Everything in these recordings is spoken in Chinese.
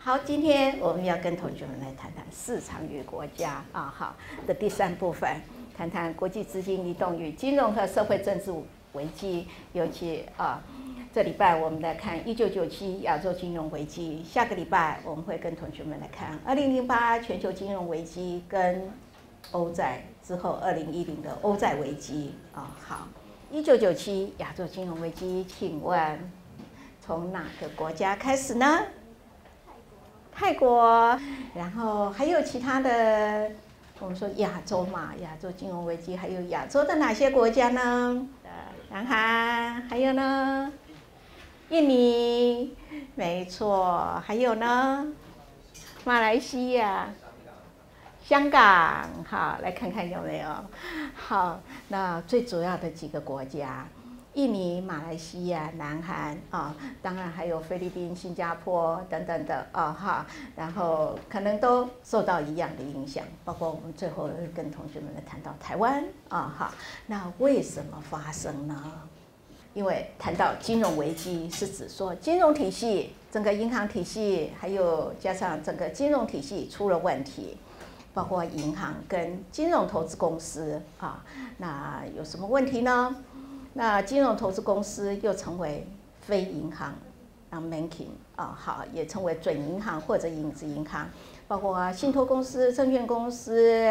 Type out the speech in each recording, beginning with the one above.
好，今天我们要跟同学们来谈谈市场与国家啊，好的第三部分，谈谈国际资金移动与金融和社会政治危机，尤其啊，这礼拜我们来看一九九七亚洲金融危机，下个礼拜我们会跟同学们来看二零零八全球金融危机跟欧债之后二零一零的欧债危机啊，好，一九九七亚洲金融危机，请问从哪个国家开始呢？泰国，然后还有其他的，我们说亚洲嘛，亚洲金融危机，还有亚洲的哪些国家呢？南韩，还有呢，印尼，没错，还有呢，马来西亚，香港，好，来看看有没有。好，那最主要的几个国家。印尼、马来西亚、南韩啊，当然还有菲律宾、新加坡等等的啊哈，然后可能都受到一样的影响，包括我们最后跟同学们来谈到台湾啊哈，那为什么发生呢？因为谈到金融危机，是指说金融体系、整个银行体系，还有加上整个金融体系出了问题，包括银行跟金融投资公司啊，那有什么问题呢？那金融投资公司又称为非银行啊 m a n k i n g 啊，好，也称为准银行或者影子银行，包括信托公司、证券公司、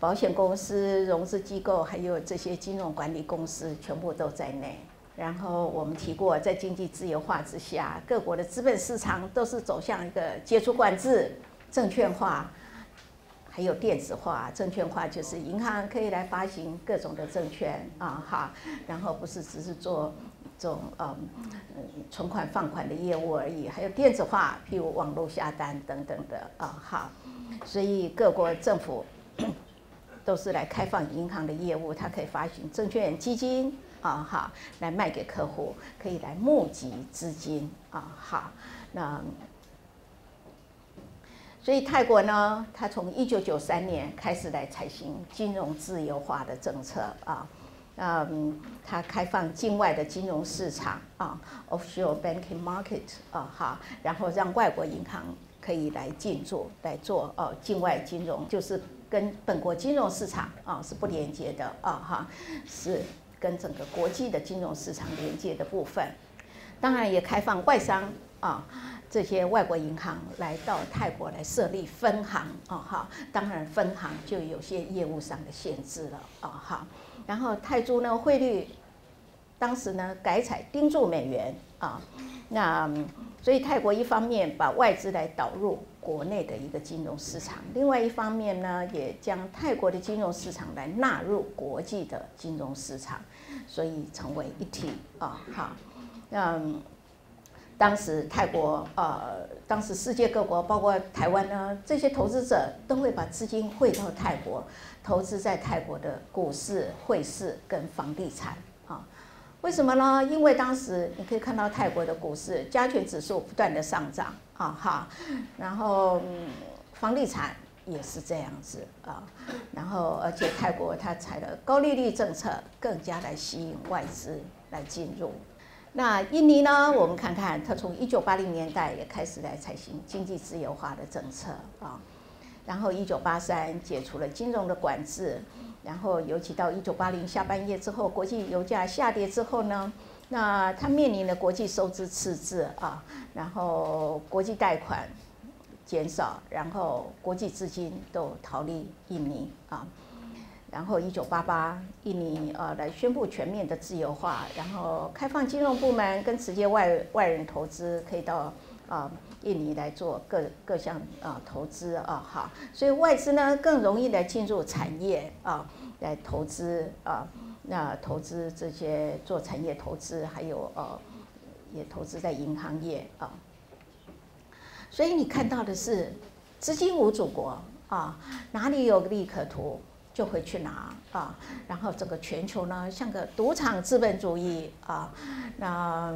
保险公司、融资机构，还有这些金融管理公司，全部都在内。然后我们提过，在经济自由化之下，各国的资本市场都是走向一个解除管制、证券化。还有电子化、证券化，就是银行可以来发行各种的证券啊，哈，然后不是只是做这种嗯存款放款的业务而已，还有电子化，譬如网络下单等等的啊，哈，所以各国政府 都是来开放银行的业务，它可以发行证券基金啊，哈，来卖给客户，可以来募集资金啊，好，那。所以泰国呢，它从一九九三年开始来采行金融自由化的政策啊，嗯，它开放境外的金融市场啊，offshore banking market 啊，哈，然后让外国银行可以来进驻来做哦，境外金融就是跟本国金融市场啊是不连接的啊，哈，是跟整个国际的金融市场连接的部分，当然也开放外商啊。这些外国银行来到泰国来设立分行啊哈，当然分行就有些业务上的限制了啊哈。然后泰铢呢汇率，当时呢改采盯住美元啊，那所以泰国一方面把外资来导入国内的一个金融市场，另外一方面呢也将泰国的金融市场来纳入国际的金融市场，所以成为一体啊哈，嗯。当时泰国，呃，当时世界各国，包括台湾呢，这些投资者都会把资金汇到泰国，投资在泰国的股市、汇市跟房地产啊。为什么呢？因为当时你可以看到泰国的股市加权指数不断的上涨啊，哈，然后房地产也是这样子啊，然后而且泰国它采了高利率政策，更加来吸引外资来进入。那印尼呢？我们看看，它从一九八零年代也开始来采行经济自由化的政策啊。然后一九八三解除了金融的管制，然后尤其到一九八零下半叶之后，国际油价下跌之后呢，那它面临的国际收支赤字啊，然后国际贷款减少，然后国际资金都逃离印尼啊。然后，一九八八，印尼呃来宣布全面的自由化，然后开放金融部门跟直接外外人投资可以到啊印尼来做各各项啊投资啊哈，所以外资呢更容易来进入产业啊来投资啊，那投资这些做产业投资，还有呃也投资在银行业啊，所以你看到的是资金无祖国啊，哪里有利可图？就会去拿啊，然后整个全球呢像个赌场资本主义啊，那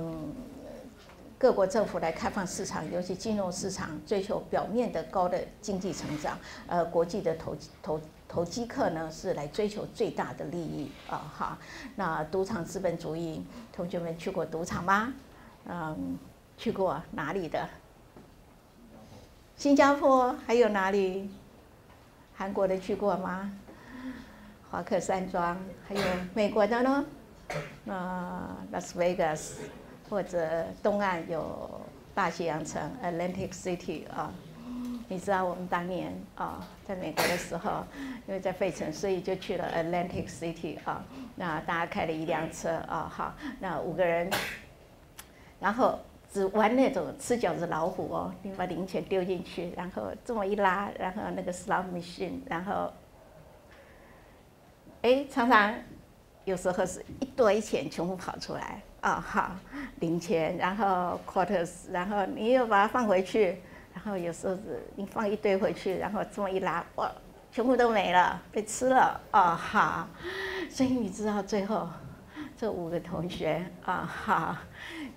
各国政府来开放市场，尤其金融市场追求表面的高的经济成长，呃，国际的投投投机客呢是来追求最大的利益啊哈。那赌场资本主义，同学们去过赌场吗？嗯，去过哪里的？新加坡还有哪里？韩国的去过吗？华克山庄，还有美国的呢？那拉斯维加斯，或者东岸有大西洋城 Atlantic City 啊。你知道我们当年啊，在美国的时候，因为在费城，所以就去了 Atlantic City 啊。那大家开了一辆车啊，好，那五个人，然后只玩那种吃饺子老虎哦，你把零钱丢进去，然后这么一拉，然后那个 slot machine，然后，哎，常常。有时候是一堆钱全部跑出来啊，好零钱，然后 quarters，然后你又把它放回去，然后有时候是你放一堆回去，然后这么一拉，哇，全部都没了，被吃了啊，好，所以你知道最后这五个同学啊，好，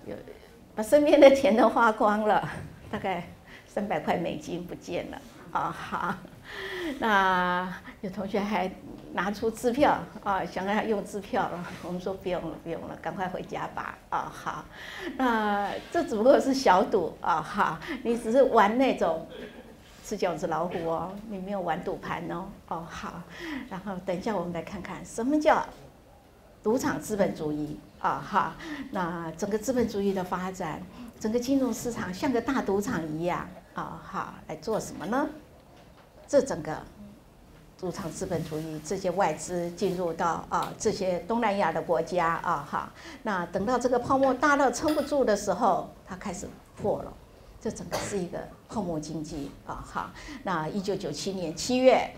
有把身边的钱都花光了，大概三百块美金不见了啊，好，那有同学还。拿出支票啊，想要用支票了，我们说不用了，不用了，赶快回家吧啊！好，那这只不过是小赌啊哈，你只是玩那种吃饺子老虎哦，你没有玩赌盘哦哦好，然后等一下我们来看看什么叫赌场资本主义啊哈，那整个资本主义的发展，整个金融市场像个大赌场一样啊哈，来做什么呢？这整个。赌场资本主义，这些外资进入到啊这些东南亚的国家啊哈，那等到这个泡沫大到撑不住的时候，它开始破了，这整个是一个泡沫经济啊哈。那一九九七年七月，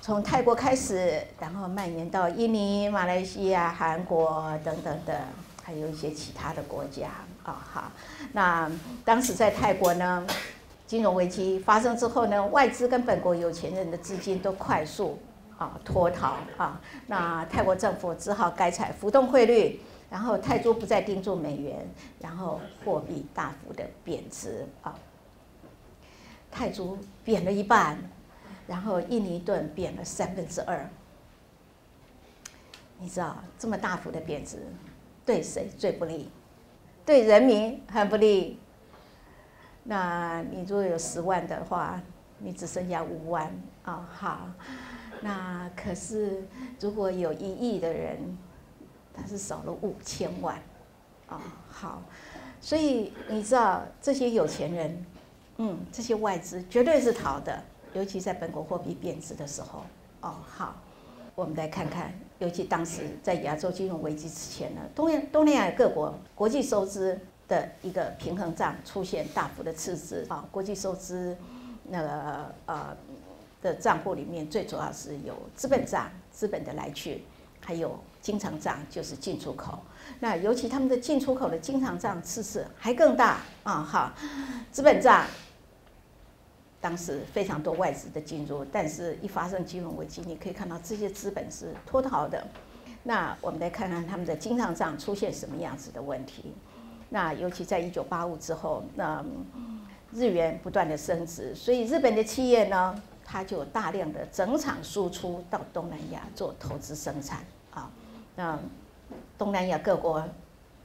从泰国开始，然后蔓延到印尼、马来西亚、韩国等等的，还有一些其他的国家啊哈。那当时在泰国呢。金融危机发生之后呢，外资跟本国有钱人的资金都快速啊脱逃啊，那泰国政府只好改采浮动汇率，然后泰铢不再盯住美元，然后货币大幅的贬值啊，泰铢贬了一半，然后印尼盾贬了三分之二。你知道这么大幅的贬值对谁最不利？对人民很不利。那你如果有十万的话，你只剩下五万啊，好。那可是如果有一亿的人，他是少了五千万，啊，好。所以你知道这些有钱人，嗯，这些外资绝对是逃的，尤其在本国货币贬值的时候，哦，好。我们来看看，尤其当时在亚洲金融危机之前呢，东亚东南亚各国国际收支。的一个平衡账出现大幅的赤字啊，国际收支那个呃的账户里面最主要是有资本账，资本的来去，还有经常账，就是进出口。那尤其他们的进出口的经常账赤字还更大啊哈，资本账当时非常多外资的进入，但是一发生金融危机，你可以看到这些资本是脱逃的。那我们来看看他们的经常账出现什么样子的问题。那尤其在一九八五之后，那日元不断的升值，所以日本的企业呢，它就大量的整场输出到东南亚做投资生产啊。那东南亚各国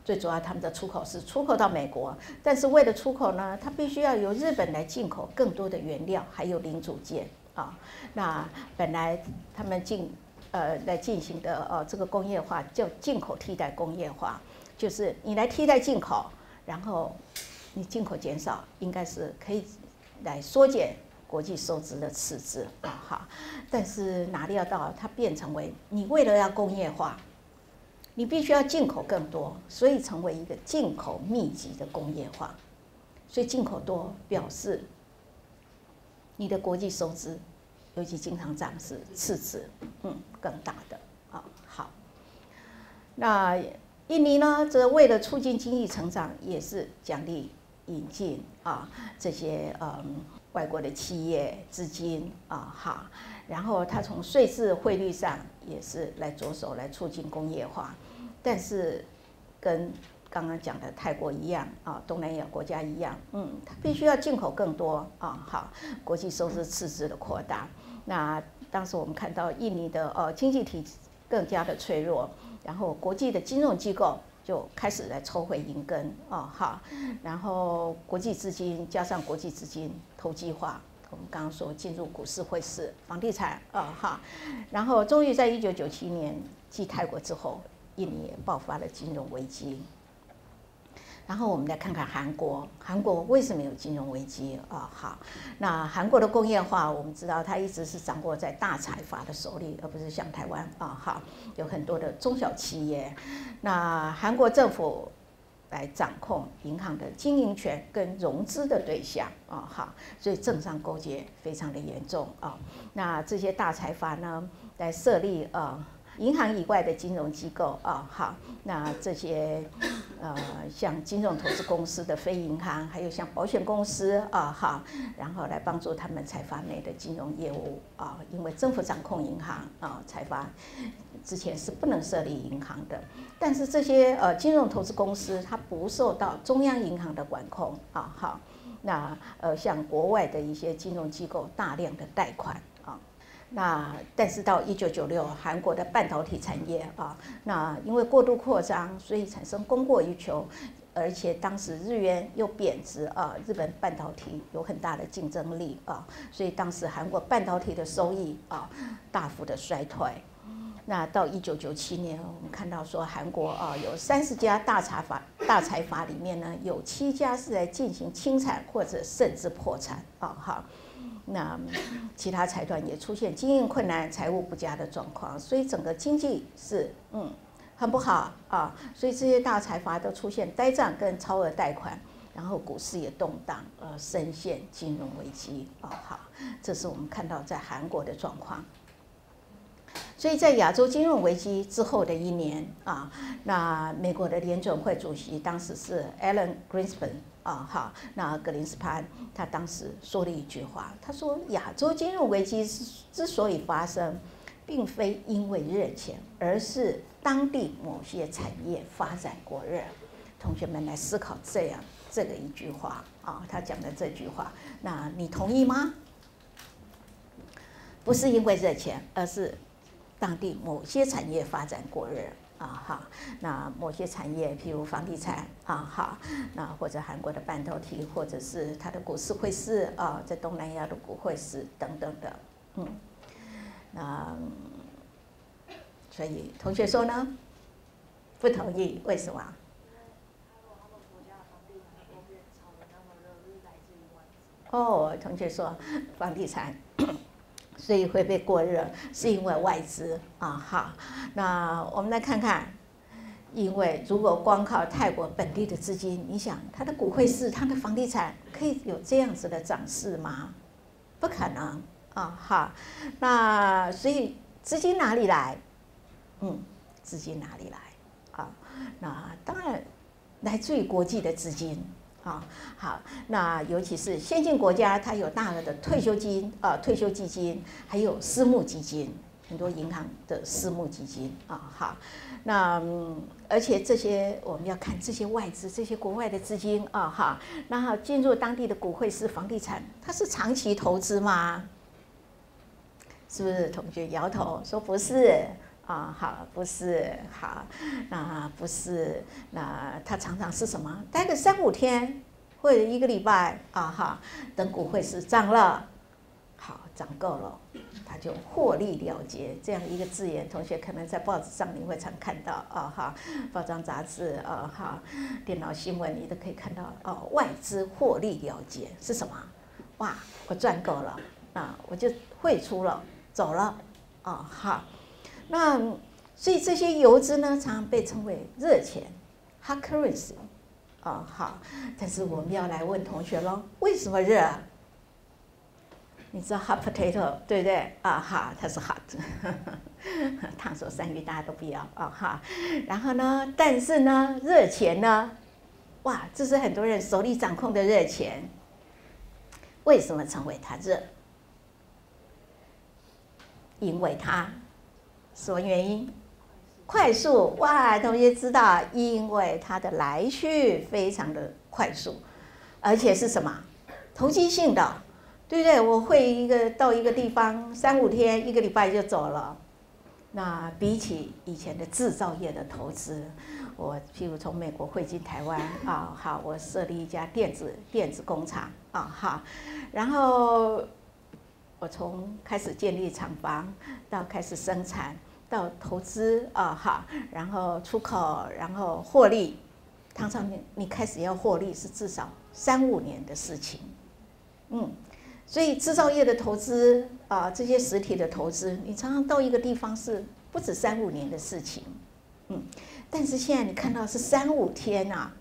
最主要他们的出口是出口到美国，但是为了出口呢，它必须要由日本来进口更多的原料还有零组件啊。那本来他们进呃来进行的呃这个工业化叫进口替代工业化。就是你来替代进口，然后你进口减少，应该是可以来缩减国际收支的赤字啊哈。但是哪料到它变成为你为了要工业化，你必须要进口更多，所以成为一个进口密集的工业化。所以进口多表示你的国际收支，尤其经常账是赤字，嗯，更大的啊。好，那。印尼呢，则为了促进经济成长，也是奖励引进啊这些嗯外国的企业资金啊哈，然后它从税制汇率上也是来着手来促进工业化，但是跟刚刚讲的泰国一样啊，东南亚国家一样，嗯，它必须要进口更多啊，好，国际收支赤字的扩大。那当时我们看到印尼的呃经济体更加的脆弱，然后国际的金融机构就开始来抽回银根哦哈，然后国际资金加上国际资金投机化。我们刚刚说进入股市、汇市、房地产，啊哈，然后终于在一九九七年继泰国之后，印尼也爆发了金融危机。然后我们来看看韩国，韩国为什么有金融危机啊？好，那韩国的工业化，我们知道它一直是掌握在大财阀的手里，而不是像台湾啊，好，有很多的中小企业。那韩国政府。来掌控银行的经营权跟融资的对象啊，哈，所以政商勾结非常的严重啊。那这些大财阀呢，来设立啊银行以外的金融机构啊，好，那这些呃像金融投资公司的非银行，还有像保险公司啊，好，然后来帮助他们财阀内的金融业务啊，因为政府掌控银行啊，财阀。之前是不能设立银行的，但是这些呃金融投资公司它不受到中央银行的管控啊，好，那呃像国外的一些金融机构大量的贷款，那但是到一九九六韩国的半导体产业啊，那因为过度扩张，所以产生供过于求，而且当时日元又贬值啊，日本半导体有很大的竞争力啊，所以当时韩国半导体的收益啊大幅的衰退。那到一九九七年，我们看到说韩国啊有三十家大财阀，大财阀里面呢有七家是在进行清产或者甚至破产啊哈，那其他财团也出现经营困难、财务不佳的状况，所以整个经济是嗯很不好啊，所以这些大财阀都出现呆账跟超额贷款，然后股市也动荡，呃深陷金融危机啊好，这是我们看到在韩国的状况。所以在亚洲金融危机之后的一年啊，那美国的联准会主席当时是 Alan Greenspan 啊，哈，那格林斯潘他当时说了一句话，他说亚洲金融危机之之所以发生，并非因为热钱，而是当地某些产业发展过热。同学们来思考这样这个一句话啊，他讲的这句话，那你同意吗？不是因为热钱，而是。当地某些产业发展过热啊哈，那某些产业，譬如房地产啊哈，那或者韩国的半导体，或者是它的股市汇市啊，在东南亚的股汇市等等的，嗯，那所以同学说呢，不同意，为什么？哦，同学说房地产。所以会被过热，是因为外资啊哈。那我们来看看，因为如果光靠泰国本地的资金，你想它的股汇市、它的房地产可以有这样子的涨势吗？不可能啊哈。那所以资金哪里来？嗯，资金哪里来啊？那当然来自于国际的资金。啊，好，那尤其是先进国家，它有大额的退休金啊，退休基金，还有私募基金，很多银行的私募基金啊，好，那而且这些我们要看这些外资，这些国外的资金啊，哈，那进入当地的股汇是房地产，它是长期投资吗？是不是？同学摇头说不是啊，好，不是，好，那不是，那它常常是什么？待个三五天。或者一个礼拜啊哈，等股汇是涨了，好涨够了，他就获利了结这样一个字眼，同学可能在报纸上你会常看到啊哈，报章杂志啊哈，电脑新闻你都可以看到哦，外资获利了结是什么？哇，我赚够了啊，我就汇出了走了啊哈，那所以这些游资呢，常常被称为热钱，hard currency。啊好，但是我们要来问同学喽，为什么热？你知道 hot potato 对不对？啊哈，它是 hot，烫手山芋大家都不要啊哈。然后呢，但是呢，热钱呢？哇，这是很多人手里掌控的热钱。为什么称为它热？因为它什么原因？快速哇！同学知道，因为它的来去非常的快速，而且是什么投机性的，对不对？我会一个到一个地方三五天、一个礼拜就走了。那比起以前的制造业的投资，我譬如从美国汇进台湾啊，好，我设立一家电子电子工厂啊，好，然后我从开始建立厂房到开始生产。到投资啊哈，然后出口，然后获利，常常你你开始要获利是至少三五年的事情，嗯，所以制造业的投资啊，这些实体的投资，你常常到一个地方是不止三五年的事情，嗯，但是现在你看到是三五天呐，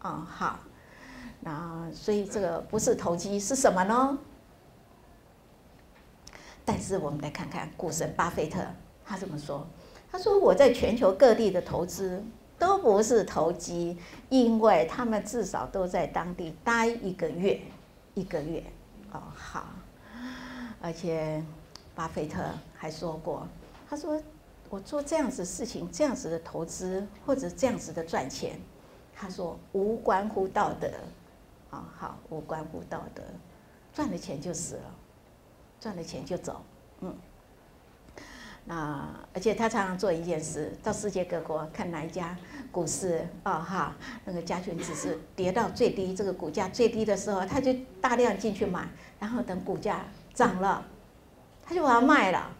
啊好，那所以这个不是投机是什么呢？但是我们来看看股神巴菲特。他这么说：“他说我在全球各地的投资都不是投机，因为他们至少都在当地待一个月，一个月。哦，好。而且，巴菲特还说过，他说我做这样子事情，这样子的投资或者这样子的赚钱，他说无关乎道德。啊，好，无关乎道德，赚了钱就死了，赚了钱就走。嗯。”啊而且他常常做一件事，到世界各国看哪一家股市啊哈，那个加权指数跌到最低，这个股价最低的时候，他就大量进去买，然后等股价涨了，他就把它卖了，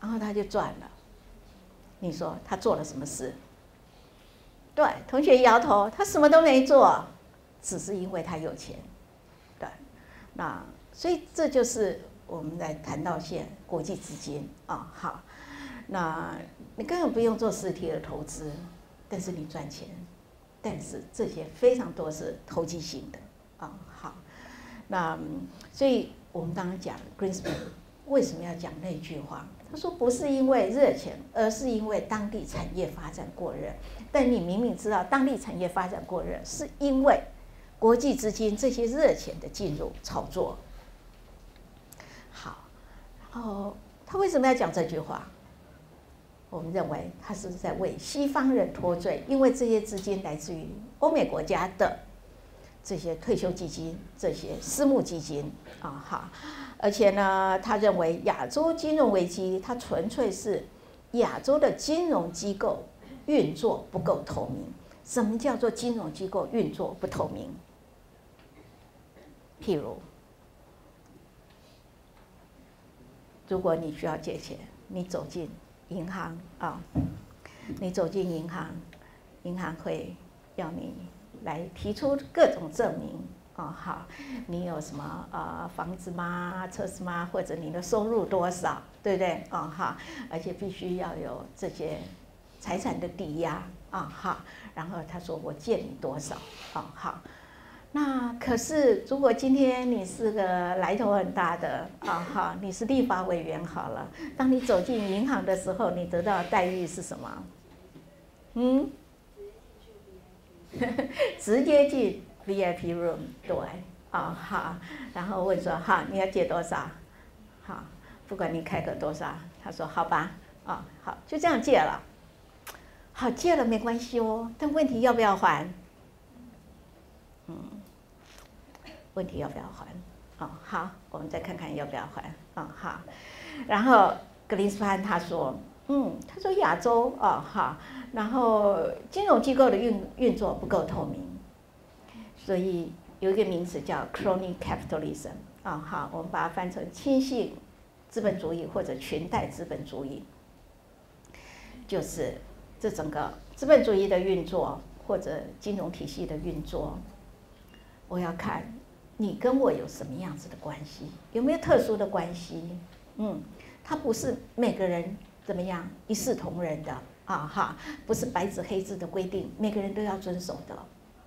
然后他就赚了。你说他做了什么事？对，同学摇头，他什么都没做，只是因为他有钱。对，那所以这就是。我们来谈到现国际资金啊，好，那你根本不用做实体的投资，但是你赚钱，但是这些非常多是投机性的啊，好，那所以我们刚刚讲 Greenspan 为什么要讲那句话？他说不是因为热钱，而是因为当地产业发展过热。但你明明知道当地产业发展过热，是因为国际资金这些热钱的进入炒作。哦，他为什么要讲这句话？我们认为他是在为西方人脱罪，因为这些资金来自于欧美国家的这些退休基金、这些私募基金啊，哈。而且呢，他认为亚洲金融危机，它纯粹是亚洲的金融机构运作不够透明。什么叫做金融机构运作不透明？譬如。如果你需要借钱，你走进银行啊，你走进银行，银行会要你来提出各种证明啊，好，你有什么呃房子吗？车子吗？或者你的收入多少，对不对？啊哈，而且必须要有这些财产的抵押啊哈，然后他说我借你多少啊好。那可是，如果今天你是个来头很大的啊，哈，你是立法委员好了。当你走进银行的时候，你得到的待遇是什么？嗯？直接进 VIP room，对，啊好，然后问说哈，你要借多少？好，不管你开口多少，他说好吧，啊好，就这样借了。好借了没关系哦，但问题要不要还？嗯。问题要不要还？哦，好，我们再看看要不要还。哦，好。然后格林斯潘他说，嗯，他说亚洲，哦，好，然后金融机构的运运作不够透明，所以有一个名词叫 crony capitalism。啊，好，我们把它翻成亲信资本主义或者裙带资本主义，就是这整个资本主义的运作或者金融体系的运作，我要看。你跟我有什么样子的关系？有没有特殊的关系？嗯，他不是每个人怎么样一视同仁的啊哈，不是白纸黑字的规定，每个人都要遵守的。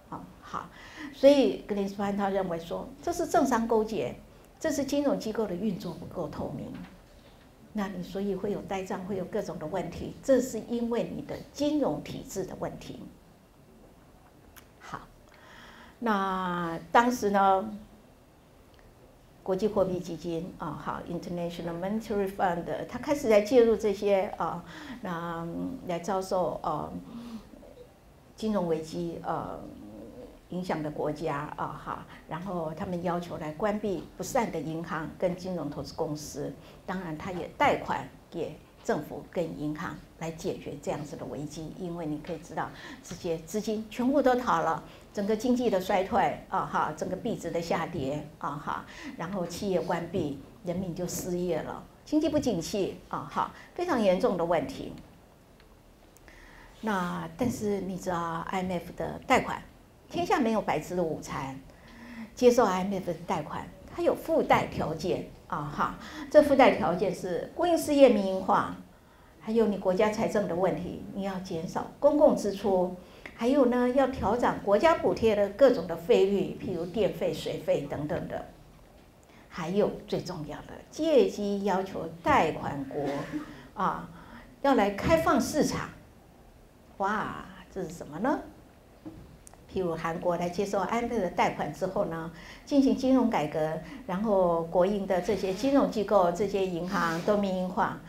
啊，好，所以格林斯潘他认为说，这是政商勾结，这是金融机构的运作不够透明，那你所以会有呆账，会有各种的问题，这是因为你的金融体制的问题。那当时呢，国际货币基金啊，好，International Monetary Fund，它开始在介入这些啊，那来遭受呃金融危机呃影响的国家啊，哈，然后他们要求来关闭不善的银行跟金融投资公司，当然，他也贷款给政府跟银行来解决这样子的危机，因为你可以知道，这些资金全部都逃了。整个经济的衰退啊哈，整个币值的下跌啊哈，然后企业关闭，人民就失业了，经济不景气啊哈，非常严重的问题。那但是你知道 IMF 的贷款，天下没有白吃的午餐，接受 IMF 的贷款，它有附带条件啊哈，这附带条件是国营事业民营化，还有你国家财政的问题，你要减少公共支出。还有呢，要调整国家补贴的各种的费率，譬如电费、水费等等的。还有最重要的，借机要求贷款国啊，要来开放市场。哇，这是什么呢？譬如韩国来接受安倍的贷款之后呢，进行金融改革，然后国营的这些金融机构、这些银行都民营化。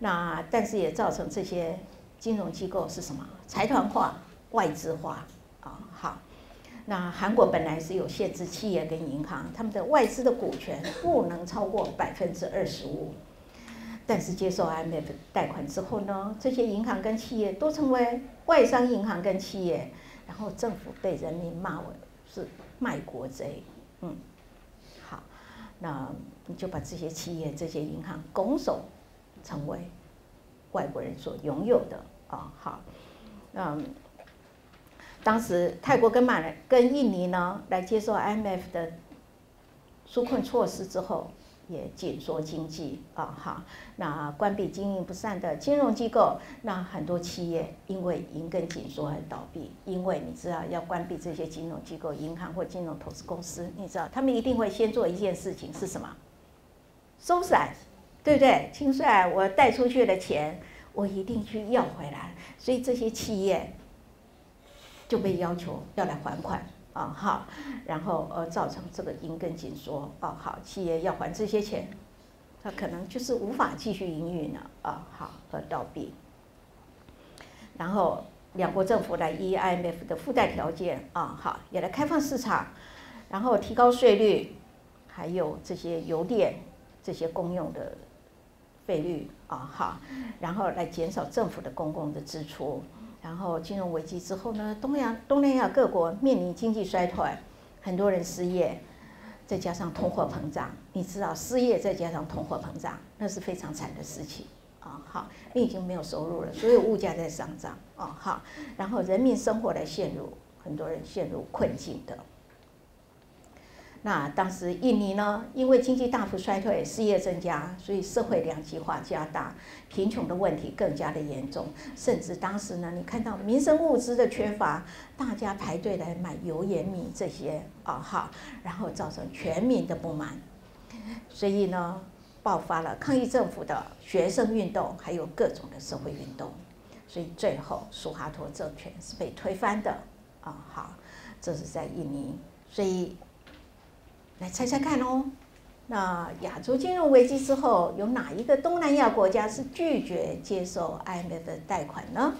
那但是也造成这些金融机构是什么？财团化。外资化啊，好，那韩国本来是有限制企业跟银行他们的外资的股权不能超过百分之二十五，但是接受 IMF 贷款之后呢，这些银行跟企业都成为外商银行跟企业，然后政府被人民骂为是卖国贼，嗯，好，那你就把这些企业、这些银行拱手成为外国人所拥有的啊，好，嗯。当时泰国跟马来跟印尼呢来接受 IMF 的纾困措施之后，也紧缩经济啊哈，那关闭经营不善的金融机构，那很多企业因为银根紧缩而倒闭。因为你知道要关闭这些金融机构、银行或金融投资公司，你知道他们一定会先做一件事情是什么？收伞，对不对？清算我贷出去的钱，我一定去要回来。所以这些企业。就被要求要来还款啊，好，然后呃造成这个银根紧缩啊，好，企业要还这些钱，他可能就是无法继续营运了啊，好，而倒闭。然后两国政府来依 IMF 的附带条件啊，好，也来开放市场，然后提高税率，还有这些油电这些公用的费率啊，好，然后来减少政府的公共的支出。然后金融危机之后呢，东亚东南亚各国面临经济衰退，很多人失业，再加上通货膨胀，你知道失业再加上通货膨胀，那是非常惨的事情啊！好，你已经没有收入了，所有物价在上涨啊！好，然后人民生活来陷入，很多人陷入困境的。那当时印尼呢，因为经济大幅衰退，失业增加，所以社会两极化加大，贫穷的问题更加的严重。甚至当时呢，你看到民生物资的缺乏，大家排队来买油盐米这些啊哈，然后造成全民的不满，所以呢，爆发了抗议政府的学生运动，还有各种的社会运动。所以最后苏哈托政权是被推翻的啊好，这是在印尼，所以。来猜猜看哦，那亚洲金融危机之后，有哪一个东南亚国家是拒绝接受 IMF 的贷款呢？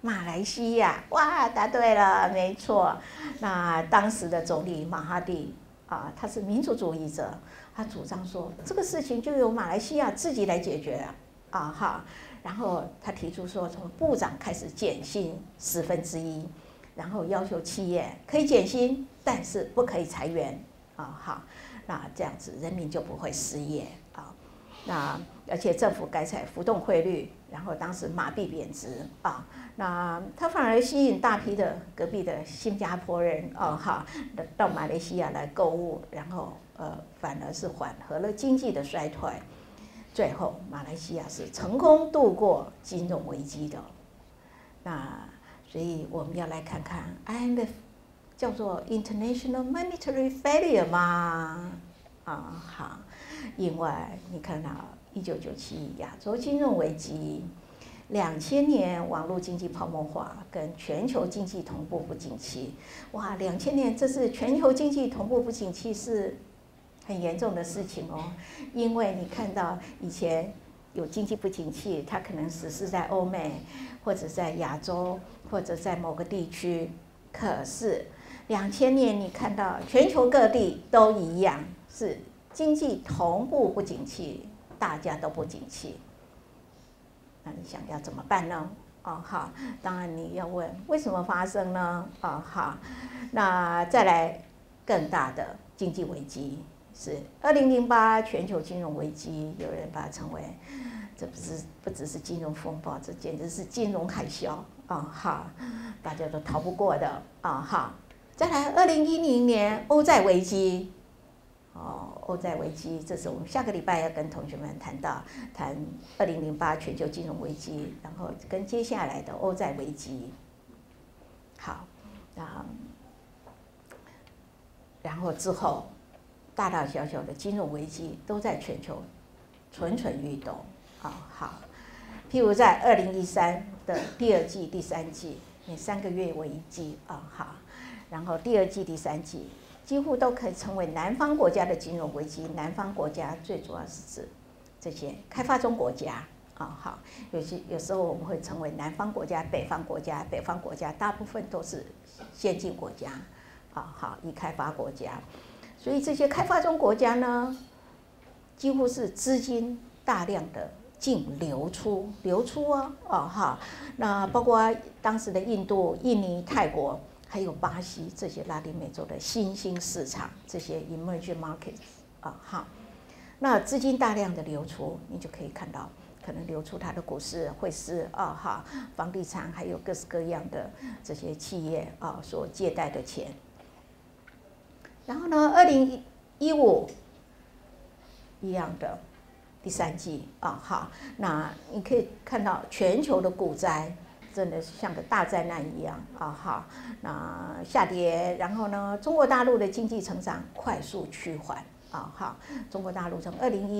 马来西亚，哇，答对了，没错。那当时的总理马哈蒂啊，他是民主主义者，他主张说这个事情就由马来西亚自己来解决啊哈。然后他提出说，从部长开始减薪十分之一，然后要求企业可以减薪，但是不可以裁员。啊好，那这样子人民就不会失业啊。那而且政府改采浮动汇率，然后当时马币贬值啊，那它反而吸引大批的隔壁的新加坡人哦哈到马来西亚来购物，然后呃反而是缓和了经济的衰退。最后马来西亚是成功度过金融危机的。那所以我们要来看看 IMF。叫做 international monetary failure 吗？啊，好，另外你看到一九九七亚洲金融危机，两千年网络经济泡沫化跟全球经济同步不景气，哇，两千年这是全球经济同步不景气是很严重的事情哦，因为你看到以前有经济不景气，它可能只是在欧美或者在亚洲或者在某个地区，可是两千年你看到全球各地都一样，是经济同步不景气，大家都不景气，那你想要怎么办呢？哦好，当然你要问为什么发生呢？哦好，那再来更大的经济危机是二零零八全球金融危机，有人把它称为，这不是不只是金融风暴，这简直是金融海啸啊哈，大家都逃不过的啊哈。再来二零一零年欧债危机。哦，欧债危机，这是我们下个礼拜要跟同学们谈到，谈二零零八全球金融危机，然后跟接下来的欧债危机。好，那然后之后，大大小小的金融危机都在全球蠢蠢欲动。啊，好，譬如在二零一三的第二季、第三季，每三个月为一季。啊，好，然后第二季、第三季。几乎都可以成为南方国家的金融危机。南方国家最主要是指这些开发中国家啊，好，有些有时候我们会成为南方国家、北方国家。北方国家大部分都是先进国家啊，好，已开发国家。所以这些开发中国家呢，几乎是资金大量的净流出，流出哦，哦哈，那包括当时的印度、印尼、泰国。还有巴西这些拉丁美洲的新兴市场，这些 emerging markets 啊，好，那资金大量的流出，你就可以看到，可能流出它的股市、汇市啊，哈，房地产，还有各式各样的这些企业啊所借贷的钱。然后呢，二零一五一样的第三季啊，好，那你可以看到全球的股灾。真的是像个大灾难一样啊！哈，那下跌，然后呢，中国大陆的经济成长快速趋缓啊！哈，中国大陆从二零一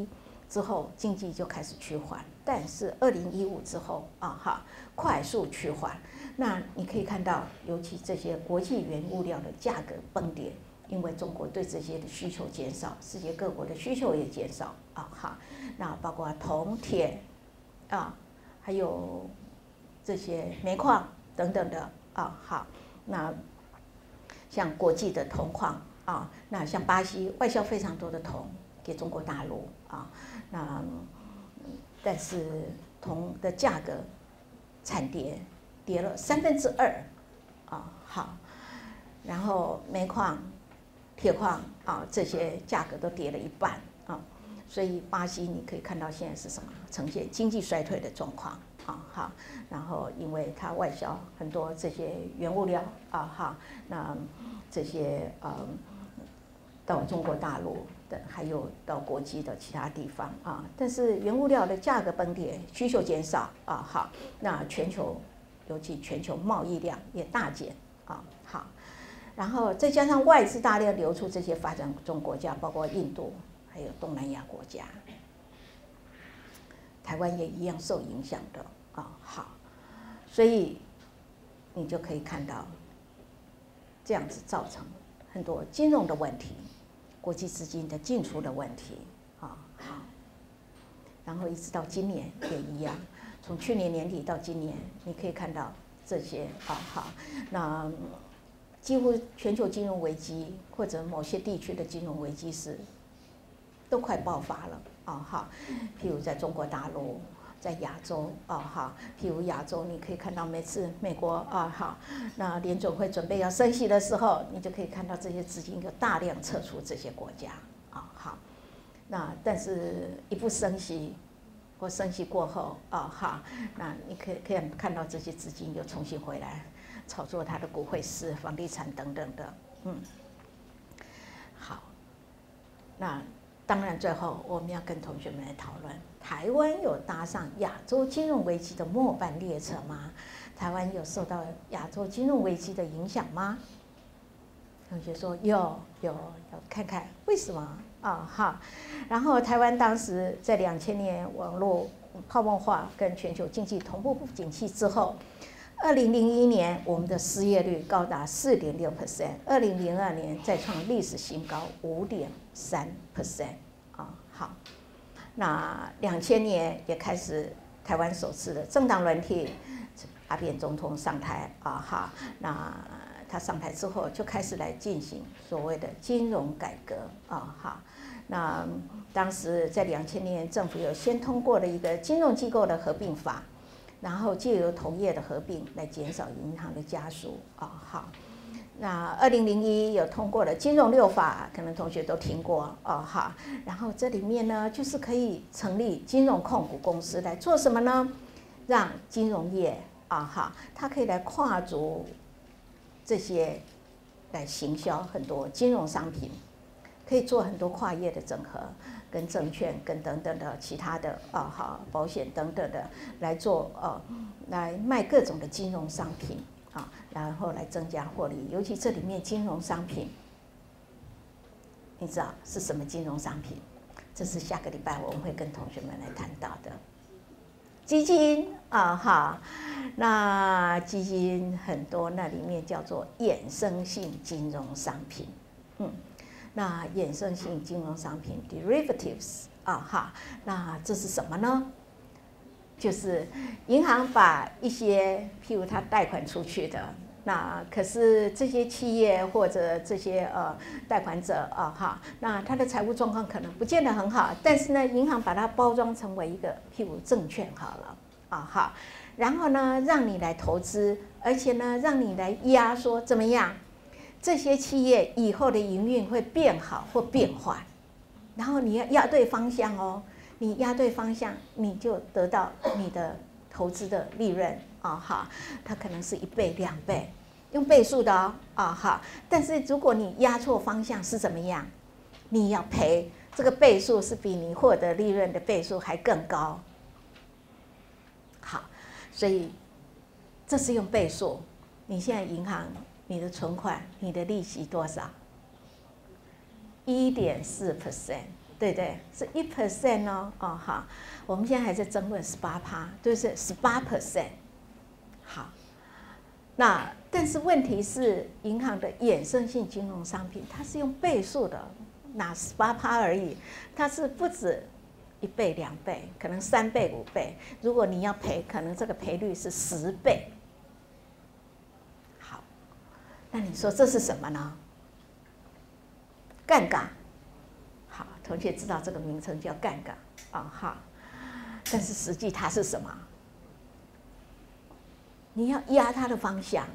一之后经济就开始趋缓，但是二零一五之后啊，哈，快速趋缓。那你可以看到，尤其这些国际原物料的价格崩跌，因为中国对这些的需求减少，世界各国的需求也减少啊！哈，那包括铜、铁啊，还有。这些煤矿等等的啊，好，那像国际的铜矿啊，那像巴西外销非常多的铜给中国大陆啊，那但是铜的价格惨跌，跌了三分之二啊，好，然后煤矿、铁矿啊这些价格都跌了一半啊，所以巴西你可以看到现在是什么，呈现经济衰退的状况。啊好，然后因为它外销很多这些原物料啊哈，那这些呃到中国大陆的，还有到国际的其他地方啊，但是原物料的价格崩跌，需求减少啊好，那全球尤其全球贸易量也大减啊好，然后再加上外资大量流出这些发展中国家，包括印度还有东南亚国家，台湾也一样受影响的。啊，好，所以你就可以看到这样子造成很多金融的问题，国际资金的进出的问题啊，好，然后一直到今年也一样，从去年年底到今年，你可以看到这些啊，好，那几乎全球金融危机或者某些地区的金融危机是都快爆发了啊，好，譬如在中国大陆。在亚洲啊哈，譬如亚洲，你可以看到每次美国啊哈，那联总会准备要升息的时候，你就可以看到这些资金就大量撤出这些国家啊好，那但是一不升息或升息过后啊哈，那你可以可以看到这些资金又重新回来炒作它的股汇市、房地产等等的，嗯，好，那当然最后我们要跟同学们来讨论。台湾有搭上亚洲金融危机的末班列车吗？台湾有受到亚洲金融危机的影响吗？同学说有有，要看看为什么啊哈。然后台湾当时在两千年网络泡沫化跟全球经济同步不景气之后，二零零一年我们的失业率高达四点六 percent，二零零二年再创历史新高五点三 percent 啊，好，那两千年也开始台湾首次的政党轮替，阿扁总统上台啊，哈，那他上台之后就开始来进行所谓的金融改革啊，哈，那当时在两千年政府有先通过了一个金融机构的合并法。然后借由同业的合并来减少银行的家属啊，好。那二零零一有通过了金融六法，可能同学都听过哦，哈。然后这里面呢，就是可以成立金融控股公司来做什么呢？让金融业啊，哈，它可以来跨足这些来行销很多金融商品，可以做很多跨业的整合。跟证券、跟等等的其他的啊，哈保险等等的来做呃，来卖各种的金融商品啊，然后来增加获利。尤其这里面金融商品，你知道是什么金融商品？这是下个礼拜我们会跟同学们来谈到的基金啊，哈，那基金很多，那里面叫做衍生性金融商品，嗯。那衍生性金融商品 derivatives 啊哈，那这是什么呢？就是银行把一些譬如他贷款出去的，那可是这些企业或者这些呃贷款者啊哈，那他的财务状况可能不见得很好，但是呢，银行把它包装成为一个譬如证券好了啊哈，然后呢让你来投资，而且呢让你来压缩怎么样？这些企业以后的营运会变好或变坏，然后你要压对方向哦，你压对方向，你就得到你的投资的利润啊好，它可能是一倍两倍，用倍数的哦啊好，但是如果你压错方向是怎么样？你要赔，这个倍数是比你获得利润的倍数还更高。好，所以这是用倍数，你现在银行。你的存款，你的利息多少？一点四 percent，对对？是一 percent 哦，哦好，我们现在还在争论十八趴，就是十八 percent。好，那但是问题是，银行的衍生性金融商品，它是用倍数的，拿十八趴而已，它是不止一倍两倍，可能三倍五倍。如果你要赔，可能这个赔率是十倍。好那你说这是什么呢？杠杆，好，同学知道这个名称叫杠杆啊哈，但是实际它是什么？你要压它的方向，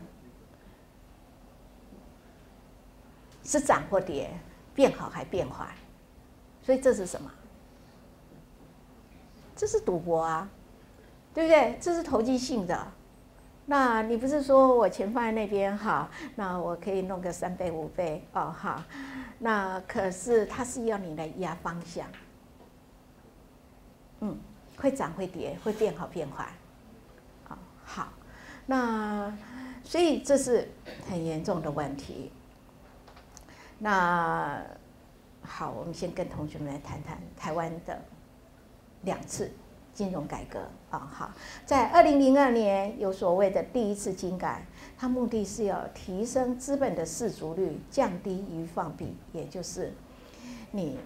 是涨或跌，变好还变坏，所以这是什么？这是赌博啊，对不对？这是投机性的。那你不是说我钱放在那边哈？那我可以弄个三倍五倍哦哈。那可是他是要你来压方向，嗯，会涨会跌，会变好变坏，啊好。那所以这是很严重的问题。那好，我们先跟同学们来谈谈台湾的两次。金融改革啊，好，在二零零二年有所谓的第一次金改，它目的是要提升资本的市足率，降低余放比，也就是你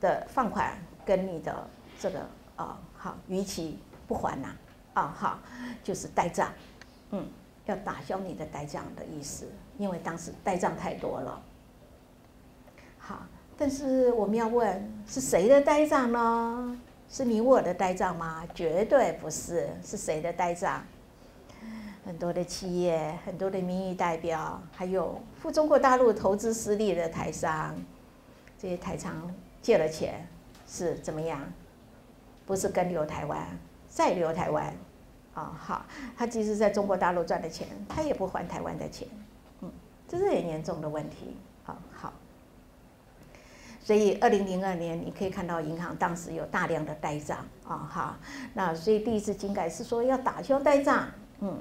的放款跟你的这个啊好逾期不还呐啊好，就是呆账，嗯，要打消你的呆账的意思，因为当时呆账太多了。好，但是我们要问是谁的呆账呢？是你我的呆账吗？绝对不是，是谁的呆账？很多的企业，很多的民意代表，还有赴中国大陆投资失利的台商，这些台商借了钱是怎么样？不是跟留台湾，再留台湾，啊好，他即使在中国大陆赚的钱，他也不还台湾的钱，嗯，这是很严重的问题，所以，二零零二年你可以看到银行当时有大量的呆账啊，哈。那所以第一次金改是说要打消呆账，嗯。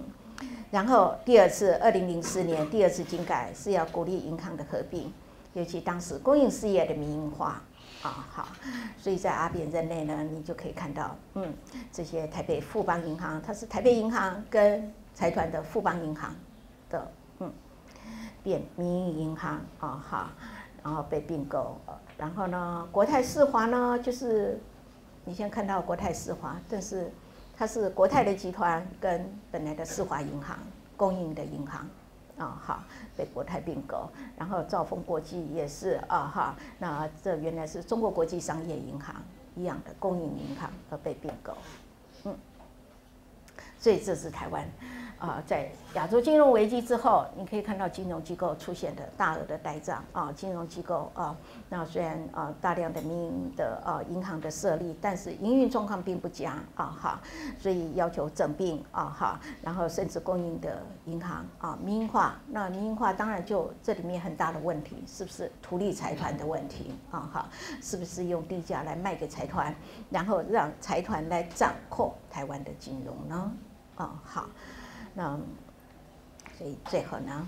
然后第二次，二零零四年第二次金改是要鼓励银行的合并，尤其当时公营事业的民营化啊，好。所以在阿扁任内呢，你就可以看到，嗯，这些台北富邦银行，它是台北银行跟财团的富邦银行的，嗯，变民营银行啊哈，然后被并购，然后呢，国泰世华呢，就是你先看到国泰世华，但是它是国泰的集团跟本来的世华银行供应的银行。啊哈，被国泰并购，然后兆丰国际也是啊哈，那这原来是中国国际商业银行一样的供应银行而被并购，嗯，所以这是台湾。啊，在亚洲金融危机之后，你可以看到金融机构出现的大额的呆账啊，金融机构啊，那虽然啊大量的民营的啊银行的设立，但是营运状况并不佳啊哈，所以要求整并啊哈，然后甚至供应的银行啊民营化，那民营化当然就这里面很大的问题，是不是图利财团的问题啊哈？是不是用低价来卖给财团，然后让财团来掌控台湾的金融呢？啊好。那所以最后呢，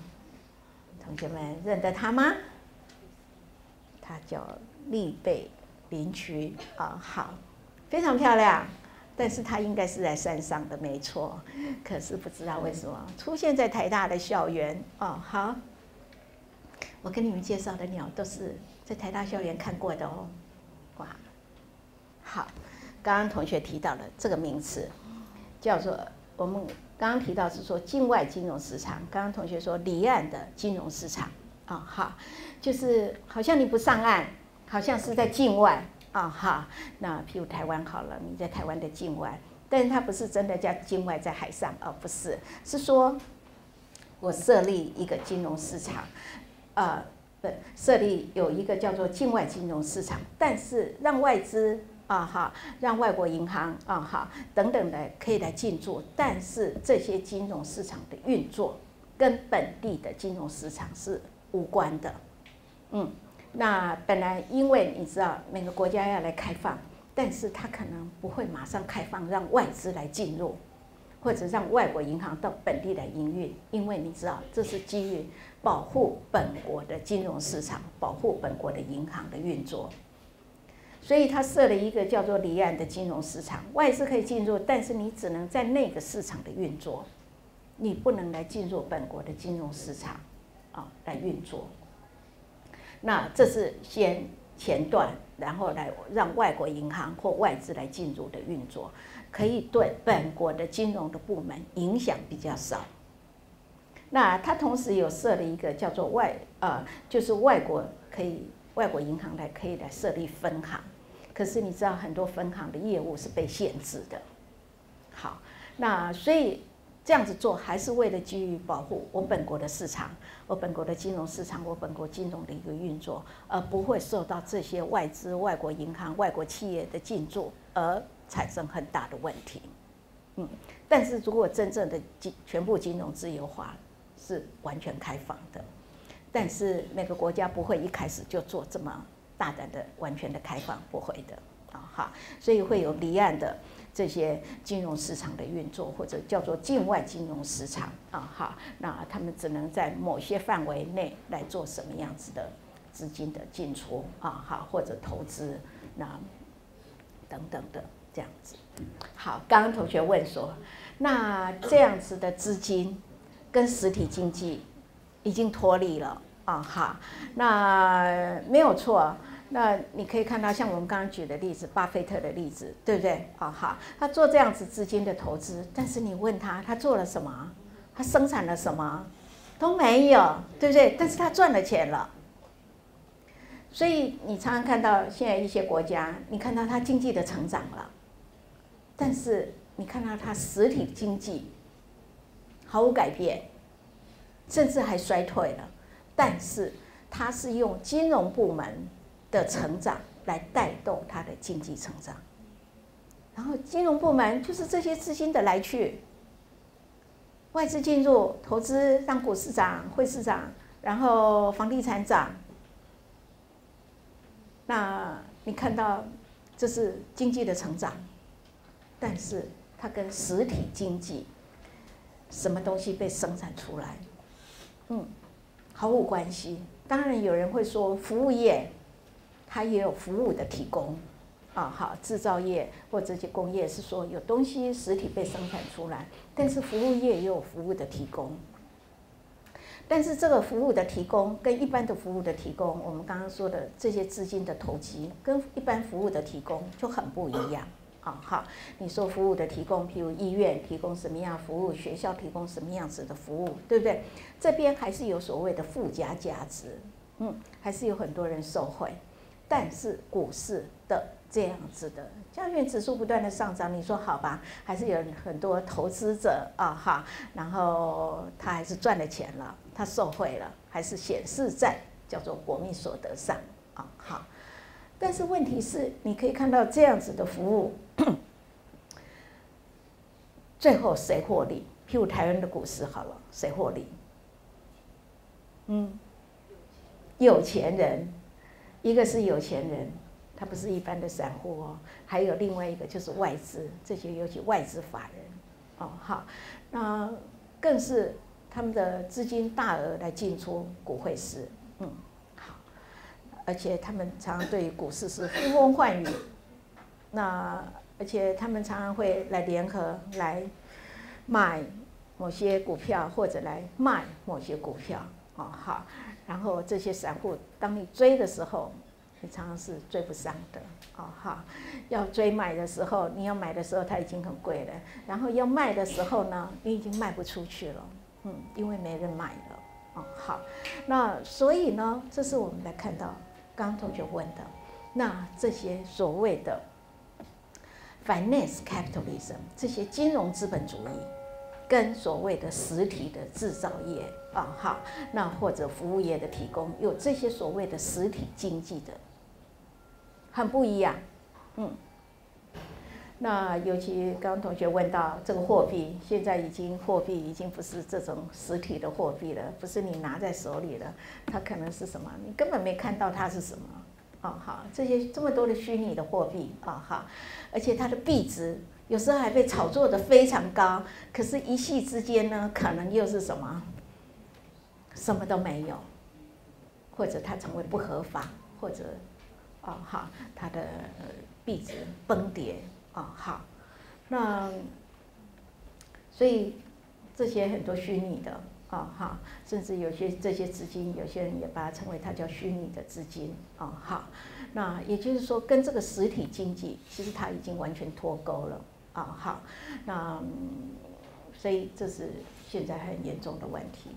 同学们认得他吗？他叫利贝林区啊，好，非常漂亮。但是他应该是在山上的，没错。可是不知道为什么出现在台大的校园哦。好，我跟你们介绍的鸟都是在台大校园看过的哦。哇，好，刚刚同学提到了这个名词，叫做我们。刚刚提到是说境外金融市场，刚刚同学说离岸的金融市场啊，哈，就是好像你不上岸，好像是在境外啊，哈。那譬如台湾好了，你在台湾的境外，但是它不是真的叫境外在海上，而不是，是说我设立一个金融市场，呃，不，设立有一个叫做境外金融市场，但是让外资。啊哈，让外国银行啊哈等等的可以来进驻，但是这些金融市场的运作跟本地的金融市场是无关的。嗯，那本来因为你知道每个国家要来开放，但是它可能不会马上开放让外资来进入，或者让外国银行到本地来营运，因为你知道这是基于保护本国的金融市场，保护本国的银行的运作。所以他设了一个叫做离岸的金融市场，外资可以进入，但是你只能在那个市场的运作，你不能来进入本国的金融市场，啊，来运作。那这是先前段，然后来让外国银行或外资来进入的运作，可以对本国的金融的部门影响比较少。那他同时有设了一个叫做外，呃，就是外国可以外国银行来可以来设立分行。可是你知道很多分行的业务是被限制的，好，那所以这样子做还是为了基于保护我本国的市场，我本国的金融市场，我本国金融的一个运作，而不会受到这些外资、外国银行、外国企业的进驻而产生很大的问题。嗯，但是如果真正的金全部金融自由化是完全开放的，但是每个国家不会一开始就做这么。大胆的、完全的开放不会的。啊哈，所以会有离岸的这些金融市场的运作，或者叫做境外金融市场。啊哈，那他们只能在某些范围内来做什么样子的资金的进出。啊哈，或者投资那等等的这样子。好，刚刚同学问说，那这样子的资金跟实体经济已经脱离了啊哈，那没有错。那你可以看到，像我们刚刚举的例子，巴菲特的例子，对不对？啊哈，他做这样子资金的投资，但是你问他，他做了什么？他生产了什么？都没有，对不对？但是他赚了钱了。所以你常常看到现在一些国家，你看到它经济的成长了，但是你看到它实体经济毫无改变，甚至还衰退了，但是它是用金融部门。的成长来带动它的经济成长，然后金融部门就是这些资金的来去，外资进入投资，让股市涨、汇市涨，然后房地产涨。那你看到这是经济的成长，但是它跟实体经济什么东西被生产出来，嗯，毫无关系。当然有人会说服务业。它也有服务的提供，啊，好，制造业或这些工业是说有东西实体被生产出来，但是服务业也有服务的提供。但是这个服务的提供跟一般的服务的提供，我们刚刚说的这些资金的投机，跟一般服务的提供就很不一样啊。好，你说服务的提供，譬如医院提供什么样服务，学校提供什么样子的服务，对不对？这边还是有所谓的附加价值，嗯，还是有很多人受惠。但是股市的这样子的，加权指数不断的上涨，你说好吧？还是有很多投资者啊哈，然后他还是赚了钱了。他受贿了，还是显示在叫做国民所得上啊？好，但是问题是，你可以看到这样子的服务，最后谁获利？譬如台湾的股市好了，谁获利？嗯，有钱人，一个是有钱人，他不是一般的散户哦，还有另外一个就是外资，这些尤其外资法人。哦，好，那更是。他们的资金大额来进出股汇市，嗯，好，而且他们常常对股市是呼风唤雨，那而且他们常常会来联合来买某些股票或者来卖某些股票，哦好，然后这些散户当你追的时候，你常常是追不上的，哦好，要追买的时候，你要买的时候它已经很贵了，然后要卖的时候呢，你已经卖不出去了。嗯，因为没人买了，哦，好，那所以呢，这是我们来看到刚同学问的，那这些所谓的 finance capitalism 这些金融资本主义，跟所谓的实体的制造业啊，好，那或者服务业的提供，有这些所谓的实体经济的，很不一样，嗯。那尤其刚刚同学问到这个货币，现在已经货币已经不是这种实体的货币了，不是你拿在手里的，它可能是什么？你根本没看到它是什么。哦，好，这些这么多的虚拟的货币，啊，好，而且它的币值有时候还被炒作的非常高，可是一夕之间呢，可能又是什么？什么都没有，或者它成为不合法，或者，哦，好，它的币值崩跌。啊，好，那所以这些很多虚拟的啊，哈，甚至有些这些资金，有些人也把它称为它叫虚拟的资金啊，哈，那也就是说跟这个实体经济其实它已经完全脱钩了啊，哈，那所以这是现在很严重的问题。